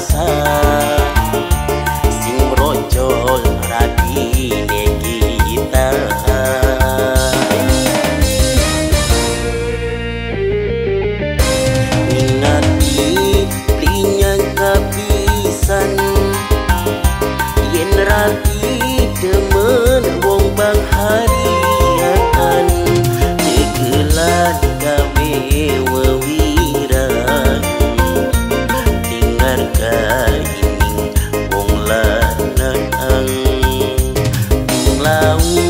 pasar. um